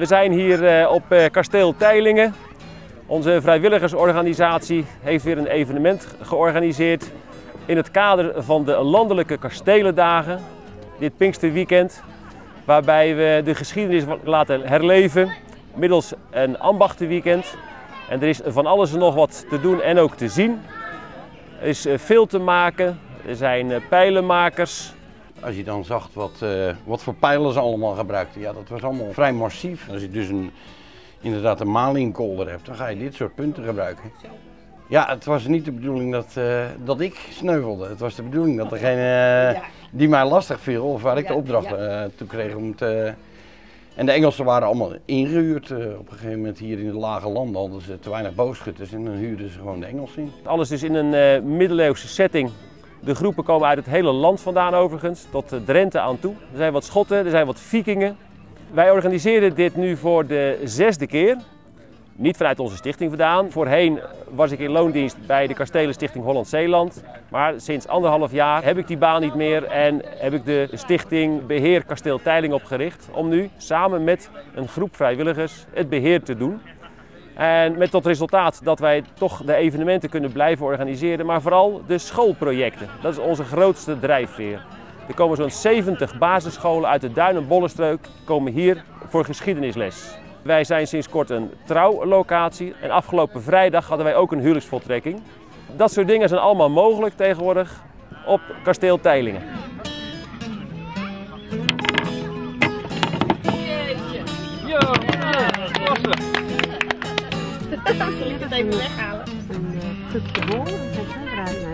We zijn hier eh, op eh, kasteel Teilingen. Onze vrijwilligersorganisatie heeft weer een evenement georganiseerd in het kader van de landelijke kastelendagen, dit Pinksterweekend, waarbij we de geschiedenis laten herleven middels een ambachtenweekend. En er is van alles en nog wat te doen en ook te zien. Er is eh, veel te maken, er zijn pijlenmakers, Als je dan zag wat, eh, wat voor pijlen ze allemaal gebruikten, ja, dat was allemaal vrij massief. Als je dus een, inderdaad een malingkolder hebt, dan ga je dit soort punten gebruiken. Ja, het was niet de bedoeling dat, eh, dat ik sneuvelde. Het was de bedoeling dat degene eh, die mij lastig viel, of waar ik de opdracht eh, toe kreeg om te... En de Engelsen waren allemaal ingehuurd. eh, op een gegeven moment hier in de lage landen hadden ze te weinig boogschutters en dan huurden ze gewoon de Engelsen in. Alles dus in een eh, middeleeuwse setting. De groepen komen uit het hele land vandaan overigens, tot eh, Drenthe aan toe. Er zijn wat Schotten, er zijn wat Vikingen. Wij organiseren dit nu voor de zesde keer. Niet vanuit onze stichting vandaan. Voorheen was ik in loondienst bij de Kastelenstichting Holland-Zeeland. Maar sinds anderhalf jaar heb ik die baan niet meer en heb ik de stichting Beheer Kasteel Teiling opgericht. Om nu samen met een groep vrijwilligers het beheer te doen. En met tot resultaat dat wij toch de evenementen kunnen blijven organiseren, maar vooral de schoolprojecten. Dat is onze grootste drijfveer. Er komen zo'n 70 basisscholen uit de Duin- en Bollenstreek komen hier voor geschiedenisles. Wij zijn sinds kort een trouwlocatie en afgelopen vrijdag hadden wij ook een huwelijksvoltrekking. Dat soort dingen zijn allemaal mogelijk tegenwoordig op kasteel Teilingen. Zal ik het even weghalen? Een uh, tukje bol, en dan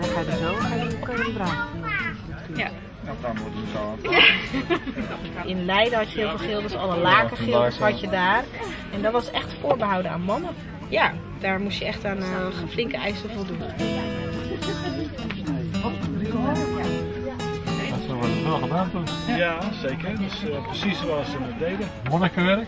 ga je er zo, ga je, hem. Ja. In Leiden had je heel veel gilders, alle lakengilders had je daar. En dat was echt voorbehouden aan mannen. Ja, daar moest je echt aan uh, flinke eisen voldoen. Wordt het wel gedaan toen. Ja, zeker. Dus uh, precies zoals ze het deden. Monnikenwerk?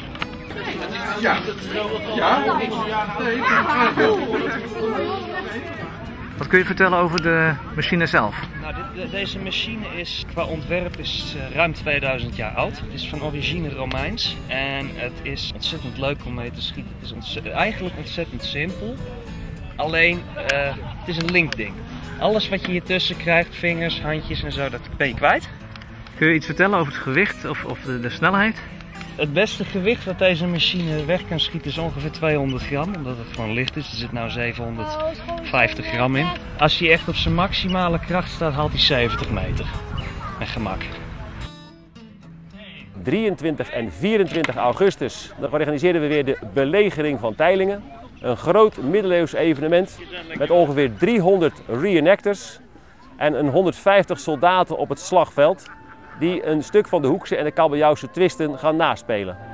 Ja. Wat kun je vertellen over de machine zelf? Nou, dit, de- deze machine is qua ontwerp is eh, ruim 2000 jaar oud. Het is van origine Romeins en het is ontzettend leuk om mee te schieten. Het is eigenlijk ontzettend simpel. Alleen, eh, het is een linkding. Alles wat je hier tussen krijgt, vingers, handjes en zo, dat ben je kwijt. Kun je iets vertellen over het gewicht of, of de, de snelheid? Het beste gewicht dat deze machine weg kan schieten is ongeveer 200 gram, omdat het gewoon licht is. Er zit nou 750 gram in. Als hij echt op zijn maximale kracht staat, haalt hij 70 meter. Met gemak. 23 en 24 augustus dan organiseren we weer de belegering van Teilingen. Een groot middeleeuws evenement met ongeveer 300 reenactors en een 150 soldaten op het slagveld die een stuk van de Hoekse en de Kabeljauwse twisten gaan naspelen.